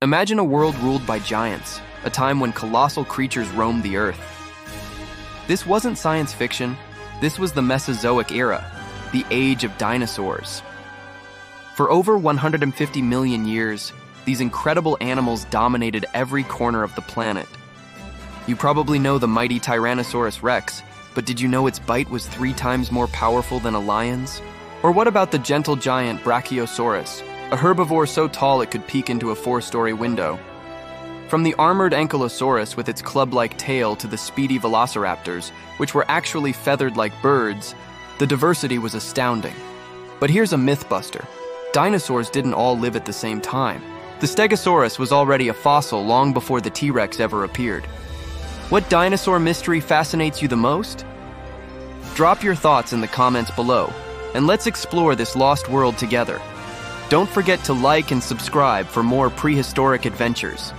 Imagine a world ruled by giants, a time when colossal creatures roamed the earth. This wasn't science fiction, this was the Mesozoic era, the age of dinosaurs. For over 150 million years, these incredible animals dominated every corner of the planet. You probably know the mighty Tyrannosaurus rex, but did you know its bite was three times more powerful than a lion's? Or what about the gentle giant Brachiosaurus, a herbivore so tall it could peek into a four story window? From the armored Ankylosaurus with its club like tail to the speedy velociraptors, which were actually feathered like birds, the diversity was astounding. But here's a mythbuster dinosaurs didn't all live at the same time. The Stegosaurus was already a fossil long before the T Rex ever appeared. What dinosaur mystery fascinates you the most? Drop your thoughts in the comments below, and let's explore this lost world together. Don't forget to like and subscribe for more prehistoric adventures.